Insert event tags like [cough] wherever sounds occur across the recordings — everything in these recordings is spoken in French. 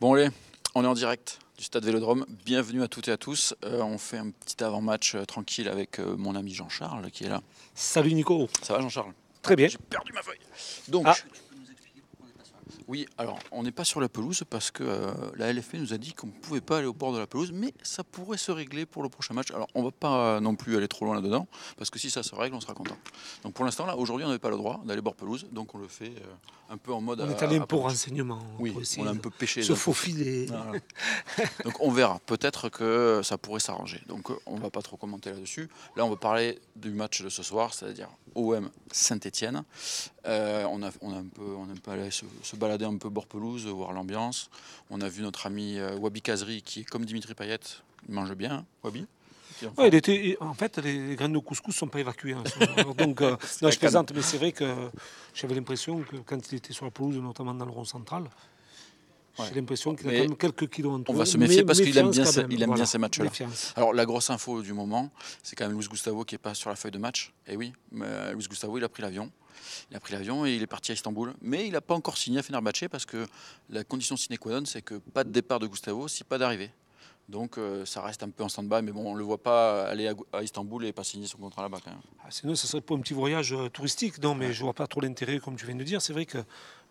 Bon allez, on est en direct du stade Vélodrome. Bienvenue à toutes et à tous. Euh, on fait un petit avant-match euh, tranquille avec euh, mon ami Jean-Charles qui est là. Salut Nico. Ça va Jean-Charles? Très bien. J'ai perdu ma feuille. Donc, Ah. Oui, alors on n'est pas sur la pelouse parce que euh, la LFP nous a dit qu'on ne pouvait pas aller au bord de la pelouse, mais ça pourrait se régler pour le prochain match. Alors on va pas euh, non plus aller trop loin là-dedans parce que si ça se règle, on sera content. Donc pour l'instant, là, aujourd'hui, on n'avait pas le droit d'aller bord pelouse, donc on le fait euh, un peu en mode. On à- est allé à- pour renseignement. Oui, on a un peu pêché. se faufiler. Voilà. [laughs] Donc on verra. Peut-être que ça pourrait s'arranger. Donc on va pas trop commenter là-dessus. Là, on va parler du match de ce soir, c'est-à-dire OM Saint-Étienne. on, a, on a un peu, on a un peu allé se, se balader un peu bord pelouse, voir l'ambiance. On a vu notre ami euh, Wabi Kazri, qui est comme Dimitri Payet, il mange bien. hein, Wabi? En Ouais, il était, en fait, les, graines de couscous ne sont pas évacuées. hein. [laughs] Donc, euh, non, je plaisante, mais c'est vrai que j'avais l'impression que quand il était sur la pelouse, notamment dans le rond central, Ouais. j'ai l'impression qu'il a quand même quelques kilos en on trop. va se méfier Mais parce qu'il aime bien même. il aime bien ces matchs-là. Alors la grosse info du moment, c'est quand même Luis Gustavo qui est pas sur la feuille de match. Et oui, mais euh, Luis Gustavo, il a pris l'avion. Il a pris l'avion et il est parti à Istanbul. Mais il n'a pas encore signé à Fenerbahçe parce que la condition sine qua non, c'est que pas de départ de Gustavo, si pas d'arrivée. Donc euh, ça reste un peu en stand-by, mais bon, on ne le voit pas aller à, Istanbul et pas signer son contrat là-bas quand même. Ah, Sinon, ce serait pas un petit voyage euh, touristique. Non, mais je vois pas trop l'intérêt, comme tu viens de dire. C'est vrai que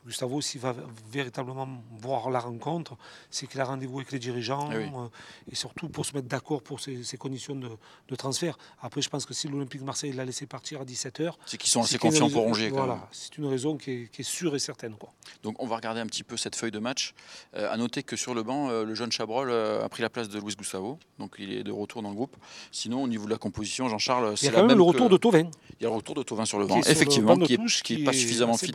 Gustavo, s'il va véritablement voir la rencontre, c'est qu'il a rendez-vous avec les dirigeants Eh oui. euh, et surtout pour se mettre d'accord pour ses conditions de, de transfert. Après, je pense que si l'Olympique de Marseille l'a laissé partir à 17h, C'est qu'ils sont assez confiants pour même. Voilà, c'est une raison qui est, qui est sûre et certaine. Quoi. Donc on va regarder un petit peu cette feuille de match. Euh, à noter que sur le banc, euh, le jeune Chabrol euh, a pris la place de Luis Gustavo, donc il est de retour dans le groupe. Sinon, au niveau de la composition, Jean-Charles, Il c'est y a la quand même même le retour que- de Tovin. Il y a le retour de Tovin sur le banc, le effectivement, banc qui est, touche, qui est qui pas suffisamment fit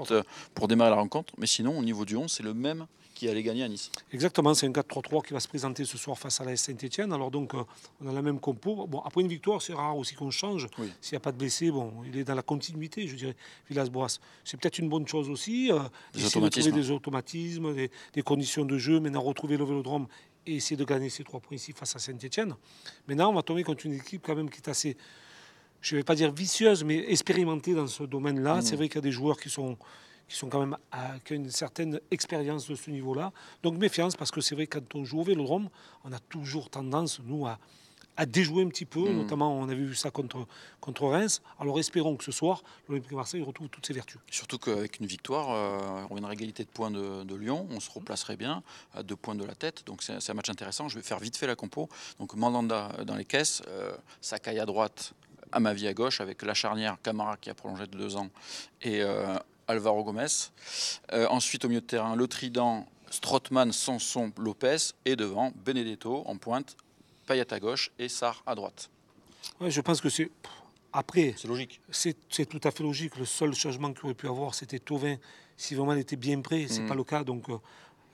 pour démarrer la rencontre. Mais sinon, au niveau du 11, c'est le même qui allait gagner à Nice. Exactement, c'est un 4-3-3 qui va se présenter ce soir face à la Saint-Etienne. Alors donc, euh, on a la même compo. Bon, après une victoire, c'est rare aussi qu'on change. Oui. S'il n'y a pas de blessés, bon, il est dans la continuité, je dirais, Villas-Boas. C'est peut-être une bonne chose aussi. euh, Des essayer de trouver automatismes. des automatismes, des, des conditions de jeu, maintenant retrouver le vélodrome et essayer de gagner ces trois points ici face à Saint-Etienne. Maintenant, on va tomber contre une équipe quand même qui est assez, je ne vais pas dire vicieuse, mais expérimentée dans ce domaine-là. Mhm. C'est vrai qu'il y a des joueurs qui sont qui sont quand même à, qui ont une certaine expérience de ce niveau-là. Donc méfiance, parce que c'est vrai que quand on joue au vélodrome, on a toujours tendance, nous, à, à déjouer un petit peu. Mhm. Notamment, on avait vu ça contre, contre Reims. Alors espérons que ce soir, l'Olympique de Marseille retrouve toutes ses vertus. Surtout qu'avec une victoire, euh, on reviendra à égalité de points de, de Lyon, on se replacerait bien à deux points de la tête. Donc c'est un match intéressant. Je vais faire vite fait la compo. Donc Mandanda euh, dans les caisses, euh, Sakai à droite, Amavi à gauche, avec la charnière Camara qui a prolongé de deux ans et euh, Alvaro Gomez. Euh, ensuite au milieu de terrain, le trident Strootman, Sanson, Lopez et devant Benedetto en pointe, Payet à gauche et Sarr à droite. Ouais, je pense que c'est... Après, C'est logique. c'est c'est tout à fait logique. Le seul changement qu'il aurait pu avoir, c'était Tovin. Si vraiment il était bien prêt, ce n'est Mhm. pas le cas. Donc,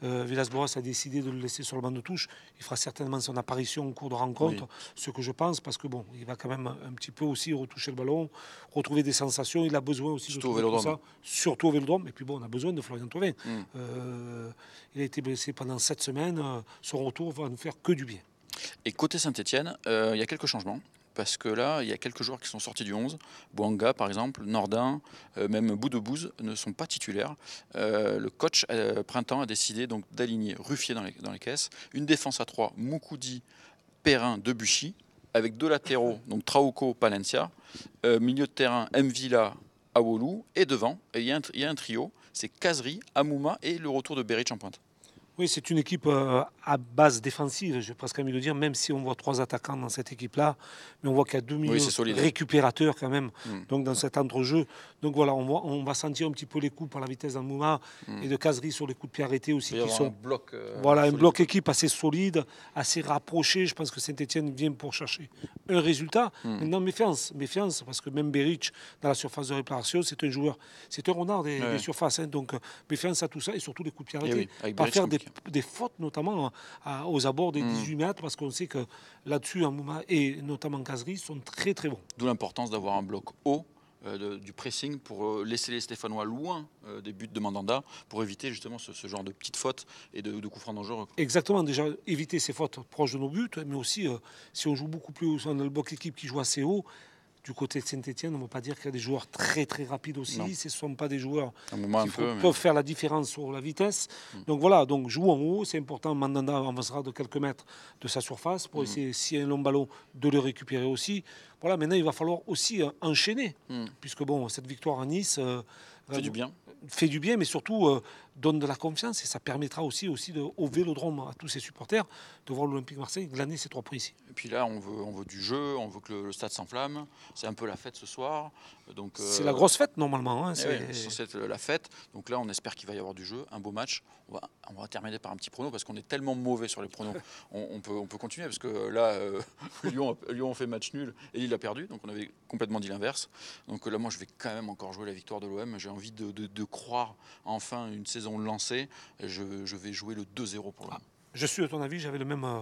euh, euh, Villas-Boas a décidé de le laisser sur le banc de touche. Il fera certainement son apparition au cours de rencontre, ce que je pense, parce que bon, il va quand même un petit peu aussi retoucher le ballon, retrouver des sensations. Il a besoin aussi Surtout de tout ça, surtout au Vélodrome. Et puis bon, on a besoin de Florian Tovin. Mhm. Euh, il a été blessé pendant sept semaines. Euh, Son retour va nous faire que du bien. Et côté Saint-Etienne, il y a quelques changements. Parce que là, il y a quelques joueurs qui sont sortis du 11. Boanga, par exemple, Nordin, euh, même Boudebouze ne sont pas titulaires. Euh, le coach euh, Printemps a décidé donc d'aligner Ruffier dans les, caisses. Une défense à 3, Moukoudi, Perrin, Debuchy, avec deux latéraux, donc Trauco, Palencia. Milieu de terrain, Mvila, Awolu. Et devant, il y, a un- il y a un trio, c'est Kazri, Amouma et le retour de Beric en pointe. Oui, c'est une équipe à base défensive, j'ai presque envie de dire, même si on voit trois attaquants dans cette équipe-là, mais on voit qu'il y a deux milieux solide. récupérateurs quand même, Mm. donc dans cet entrejeu. Donc voilà, on, voit- on va sentir un petit peu les coups par la vitesse d'Almouma Mm. et de Casery sur les coups de pied arrêtés aussi, Il va y qui avoir un sont bloc. euh, voilà, un solide. bloc équipe assez solide, assez rapproché. Je pense que Saint-Etienne vient pour chercher un résultat. Mm. Maintenant, méfiance, méfiance, parce que même Beric, dans la surface de réparation, c'est un joueur, c'est un renard des, Ouais. des surfaces. hein. donc, euh, méfiance à tout ça et surtout les coups de pied Eh arrêtés. oui, avec pas Beric, faire des, fautes, notamment à- aux abords des Mm. 18 mètres, parce qu'on sait que là-dessus, Amouma et notamment Casery sont très très bons. D'où l'importance d'avoir un bloc haut, euh, de- du pressing, pour euh, laisser les Stéphanois loin euh, des buts de Mandanda, pour éviter justement ce, ce genre de petites fautes et de, de coups francs dangereux. Exactement, déjà éviter ces fautes proches de nos buts, mais aussi euh, si on joue beaucoup plus haut, si on a le bloc équipe qui joue assez haut, du côté de Saint-Etienne, on ne va pas dire qu'il y a des joueurs très très rapides aussi. Non. Ce ne sont pas des joueurs un qui peu. faut- mais- peuvent faire la différence sur la vitesse. Donc voilà, donc joue en haut, c'est important. Mandanda avancera de quelques mètres de sa surface pour essayer, s'il y a un long ballon, de le récupérer aussi. Voilà, maintenant il va falloir aussi euh, enchaîner, Mm. puisque bon, cette victoire à Nice euh, fait du bien. fait du bien, mais surtout euh, donne de la confiance et ça permettra aussi, aussi de- au Vélodrome, à tous ses supporters, de voir l'Olympique Marseille glaner ces trois points ici. Et puis là, on veut, on veut du jeu, on veut que le, le stade s'enflamme. C'est un peu la fête ce soir. Donc, C'est euh, la grosse fête normalement. hein, eh c'est- ouais, la fête. Donc là, on espère qu'il va y avoir du jeu, un beau match. On va, on va terminer par un petit prono parce qu'on est tellement mauvais sur les pronos. [laughs] on, on peut, on peut continuer parce que là, euh, [laughs] Lyon, Lyon fait match nul et Lille a perdu. Donc on avait complètement dit l'inverse. Donc là, moi, je vais quand même encore jouer la victoire de l'OM. J'ai envie de, de- de croire enfin une saison lancée. Et je, je vais jouer le 2-0 pour l'OM. Je suis de ton avis, j'avais le même, euh,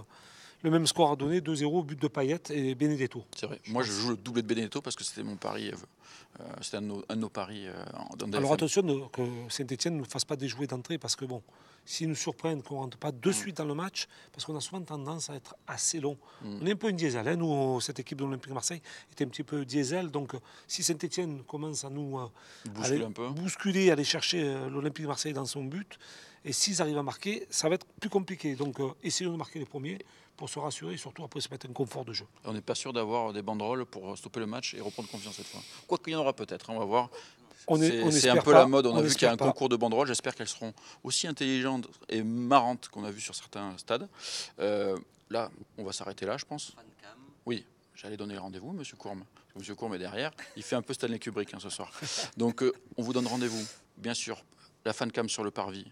le même score à donner, 2-0, but de Payet et Benedetto. C'est vrai. Moi, je joue le doublé de Benedetto parce que c'était mon pari. euh, euh, c'était un, de nos- paris euh, dans Alors attention de- que Saint-Etienne ne nous fasse pas déjouer d'entrée parce que bon, s'ils nous surprennent, qu'on ne rentre pas de suite dans le match, parce qu'on a souvent tendance à être assez long. Mm. On est un peu une diesel, hein, nous, cette équipe de l'Olympique de Marseille est un petit peu diesel, donc si Saint-Etienne commence à nous euh, Bouscule aller un peu. bousculer, aller chercher l'Olympique de Marseille dans son but, et s'ils arrivent à marquer, ça va être plus compliqué. Donc euh, essayons de marquer les premiers pour se rassurer et surtout après se mettre un confort de jeu. On n'est pas sûr d'avoir des banderoles pour stopper le match et reprendre confiance cette fois. Quoi qu'il y en aura peut-être, hein, on va voir. C'est un peu pas, la mode. On, on a vu qu'il y a un pas. concours de banderoles. J'espère qu'elles seront aussi intelligentes et marrantes qu'on a vu sur certains stades. Euh, là, on va s'arrêter là, je pense. Oui, j'allais donner rendez-vous, Monsieur Courme. Monsieur Courme est derrière. Il fait un peu Stanley Kubrick hein, ce soir. Donc, euh, on vous donne rendez-vous, bien sûr, la fan cam sur le parvis,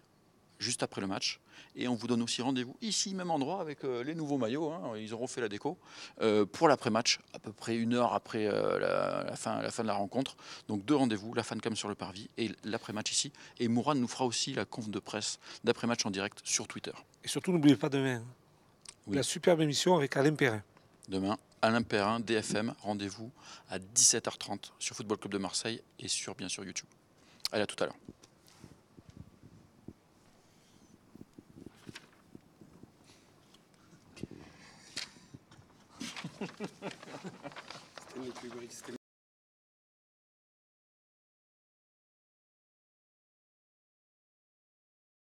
juste après le match. Et on vous donne aussi rendez-vous ici, même endroit, avec euh, les nouveaux maillots. hein. ils auront fait la déco euh, pour l'après-match, à peu près une heure après euh, la, la fin, la fin de la rencontre. Donc deux rendez-vous, la fan cam sur le parvis et l'après-match ici. Et Mourad nous fera aussi la conf de presse d'après-match en direct sur Twitter. Et surtout, n'oubliez pas demain, hein, Oui. la superbe émission avec Alain Perrin. Demain, Alain Perrin, DFM, rendez-vous à 17h30 sur Football Club de Marseille et sur bien sûr YouTube. Allez, à tout à l'heure.